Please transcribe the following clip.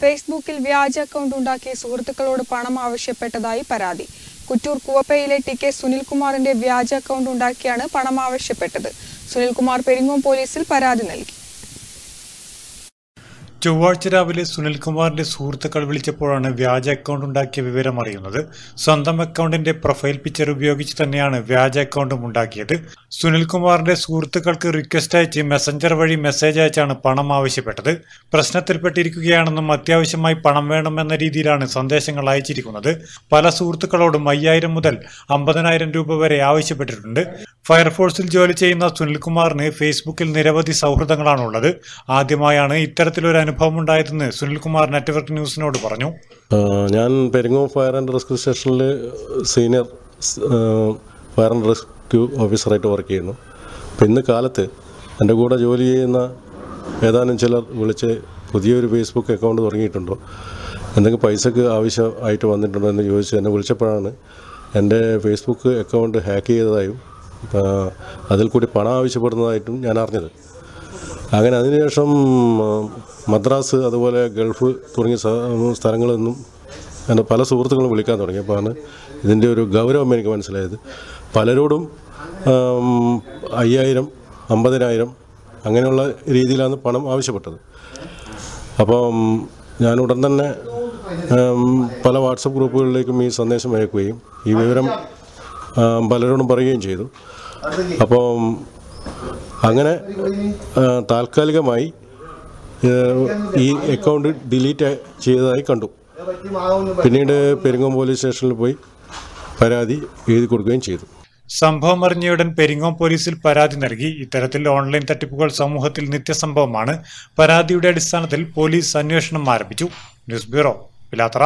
ഫേസ്ബുക്കിൽ വ്യാജ അക്കൗണ്ട് ഉണ്ടാക്കി സുഹൃത്തുക്കളോട് പണം ആവശ്യപ്പെട്ടതായി പരാതി. കുറ്റൂർ കുവപ്പയിലെ ടി കെ സുനിൽകുമാറിന്റെ വ്യാജ അക്കൗണ്ട് ഉണ്ടാക്കിയാണ് പണം ആവശ്യപ്പെട്ടത്. സുനിൽകുമാർ പെരിങ്ങോം പോലീസിൽ പരാതി നൽകി. ചൊവ്വാഴ്ച രാവിലെ സുനിൽകുമാറിന്റെ സുഹൃത്തുക്കൾ വിളിച്ചപ്പോഴാണ് വ്യാജ അക്കൗണ്ട് ഉണ്ടാക്കിയ വിവരം അറിയുന്നത്. സ്വന്തം അക്കൗണ്ടിന്റെ പ്രൊഫൈൽ പിക്ചർ ഉപയോഗിച്ച് തന്നെയാണ് വ്യാജ അക്കൗണ്ടും ഉണ്ടാക്കിയത്. സുനിൽകുമാറിന്റെ സുഹൃത്തുക്കൾക്ക് റിക്വസ്റ്റ് അയച്ച് മെസ്സഞ്ചർ വഴി മെസ്സേജ് അയച്ചാണ് പണം ആവശ്യപ്പെട്ടത്. പ്രശ്നത്തിൽപ്പെട്ടിരിക്കുകയാണെന്നും അത്യാവശ്യമായി പണം വേണമെന്ന രീതിയിലാണ് സന്ദേശങ്ങൾ അയച്ചിരിക്കുന്നത്. പല സുഹൃത്തുക്കളോടും അയ്യായിരം മുതൽ അമ്പതിനായിരം രൂപ വരെ ആവശ്യപ്പെട്ടിട്ടുണ്ട്. ഫയർഫോഴ്സിൽ ജോലി ചെയ്യുന്ന സുനിൽകുമാറിന് ഫേസ്ബുക്കിൽ നിരവധി സൗഹൃദങ്ങളാണുള്ളത്. ആദ്യമായാണ് ഇത്തരത്തിലൊരു അനുഭവം ഉണ്ടായതെന്ന് സുനിൽകുമാർ നെറ്റ്വർക്ക് ന്യൂസിനോട് പറഞ്ഞു. ഞാൻ പെരിങ്ങോ ഫയർ ആൻഡ് റെസ്ക്യൂ സ്റ്റേഷനിൽ സീനിയർ ഫയർ ആൻഡ് റെസ്ക്യൂ ഓഫീസറായിട്ട് വർക്ക് ചെയ്യുന്നു. അപ്പം ഇന്ന് കാലത്ത് എന്റെ കൂടെ ജോലി ചെയ്യുന്ന ഏതാനും ചിലർ വിളിച്ച് പുതിയൊരു ഫേസ്ബുക്ക് അക്കൗണ്ട് തുടങ്ങിയിട്ടുണ്ടോ? എന്തെങ്കിലും പൈസക്ക് ആവശ്യമായിട്ട് വന്നിട്ടുണ്ടോ എന്ന് ചോദിച്ച് എന്നെ വിളിച്ചപ്പോഴാണ് എന്റെ ഫേസ്ബുക്ക് അക്കൗണ്ട് ഹാക്ക് ചെയ്തതായും അതിൽ കൂടി പണം ആവശ്യപ്പെടുന്നതായിട്ടും ഞാൻ അറിഞ്ഞത്. അങ്ങനെ അതിനുശേഷം മദ്രാസ് അതുപോലെ ഗൾഫ് തുടങ്ങിയ സ്ഥ- സ്ഥലങ്ങളിൽ നിന്നും എന്റെ പല സുഹൃത്തുക്കളും വിളിക്കാൻ തുടങ്ങി. അപ്പോഴാണ് ഇതിന്റെ ഒരു ഗൗരവം എനിക്ക് മനസ്സിലായത്. പലരോടും അയ്യായിരം അമ്പതിനായിരം അങ്ങനെയുള്ള രീതിയിലാണ് പണം ആവശ്യപ്പെട്ടത്. അപ്പം ഞാൻ ഉടൻ തന്നെ പല വാട്സപ്പ് ഗ്രൂപ്പുകളിലേക്കും ഈ സന്ദേശം അയക്കുകയും ഈ വിവരം പലരോടും പറയുകയും ചെയ്തു. അപ്പം അങ്ങനെ താൽക്കാലികമായി ഈ അക്കൗണ്ട് ഡിലീറ്റ് ചെയ്തതായി കണ്ടു. പിന്നീട് പെരിങ്ങോം പോലീസ് സ്റ്റേഷനിൽ പോയി പരാതി എഴുതി കൊടുക്കുകയും ചെയ്തു. സംഭവം അറിഞ്ഞയുടൻ പെരിങ്ങോം പോലീസിൽ പരാതി നൽകി. ഇത്തരത്തിൽ ഓൺലൈൻ തട്ടിപ്പുകൾ സമൂഹത്തിൽ നിത്യസംഭവമാണ്. പരാതിയുടെ അടിസ്ഥാനത്തിൽ പോലീസ് അന്വേഷണം ആരംഭിച്ചു. News bureau Pilathara.